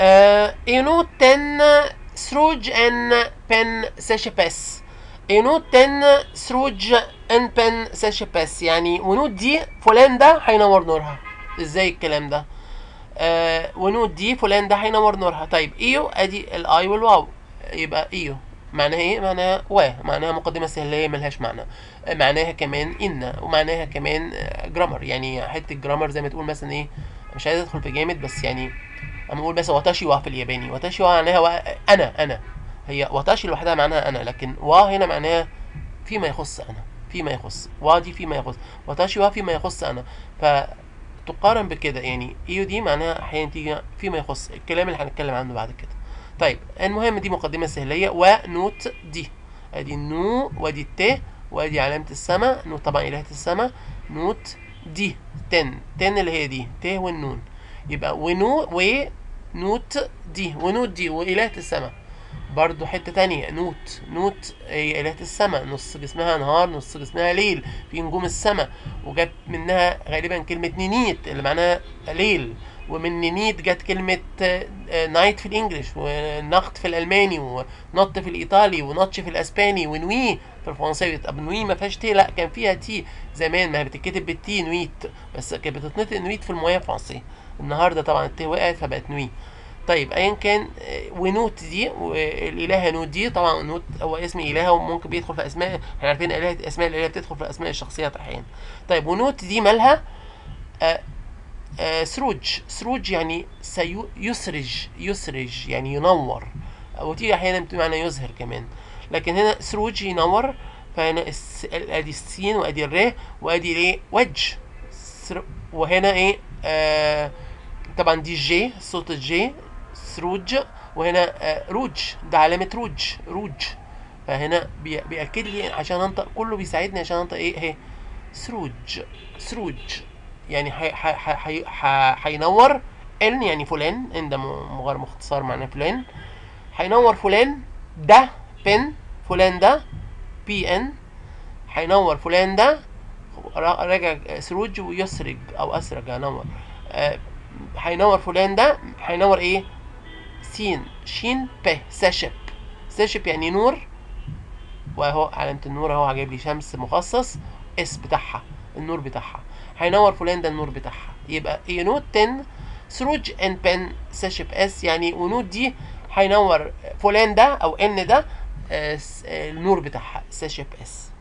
آه ينوت تن سروج أن بن سيشبس ينوت تن سروج أن بن سيشبس يعني ونوت دي فلان ده هينور نورها. إزاي الكلام ده؟ آه ونوت دي فلان ده هينور نورها. طيب إيو أدي الاي والواو يبقى إيو. معناها إيه؟ معناها و. معناها مقدمة سهليه ملهاش معنى. آه، معناها كمان إن. ومعناها كمان grammar يعني حتة grammar زي ما تقول مثلا إيه؟ مش عايز أدخل في جامد بس يعني أما أقول مثلا 私 は في الياباني. 私 は معناها は أنا أنا. هي 私 لوحدها معناها أنا لكن は هنا معناها فيما يخص أنا فيما يخص. は دي فيما يخص. 私 は فيما يخص أنا. فتقارن بكده يعني إيو دي معناها أحيانا تيجي فيما يخص الكلام اللي هنتكلم عنه بعد كده. طيب المهم دي مقدمة سهلية. ونوت دي. أدي النو وأدي الت وأدي علامة السماء نوت طبعا إلهة السماء نوت دي. تن. تن اللي هي دي. ت والنون. يبقى ونو ونوت دي ونوت دي وإلهة السماء. برضو حتة تانية نوت نوت هي إلهة السماء نص جسمها نهار نص جسمها ليل في نجوم السماء وجت منها غالبا كلمة نينيت اللي معناها ليل ومن نينيت جت كلمة night في ال English و Nacht في الألماني و notte في الإيطالي و noche في الأسباني و nuit في الفرنساوي طب nuit ما فيهاش T لا كان فيها T زمان ما بتتكتب بال T nuit بس كانت بتتنطق nuit في المويه الفرنسية. النهارده طبعا ال T وقعت فبقت nuit طيب ايا كان آه، ونوت دي والالهه نوت دي طبعا نوت هو اسم الهه وممكن بيدخل في أسماء إحنا عارفين إلهة أسماء الالهه بتدخل في أسماء الشخصيات أحيانا. طيب ونوت دي مالها؟ آه آه سروج. سروج يعني سيو يسرج يسرج يعني ينور. وتيجي أحيانا بمعنى يزهر كمان. لكن هنا سروج ينور فهنا. أدي السين وأدي الر وأدي إيه؟ وجه سر... وهنا إيه؟ آه طبعا دي G صوت ال G سروج وهنا آه روج ده علامة روج روج فهنا بي... بيأكد لي عشان أنطق كله بيساعدني عشان أنطق إيه؟ اهي سروج سروج يعني هينور ان يعني فلان. ان ده مغير مختصر معناه فلان. هينور فلان ده بن فلان ده بي ان هينور فلان ده راجع سروج ويسرج أو أسرج هنور آه، هينور فلان ده هينور إيه؟ سين. شين ب ساشب. ساشب يعني نور. واهو علامة النور أهو جايب لي شمس مخصص اس بتاعها النور بتاعها. هينور فلان ده النور بتاعها. يبقى ينوت 10 سروج ان بن ساشب اس يعني ونوت دي هينور فلان ده أو ان ده آه، آه، النور بتاعها ساشب إس.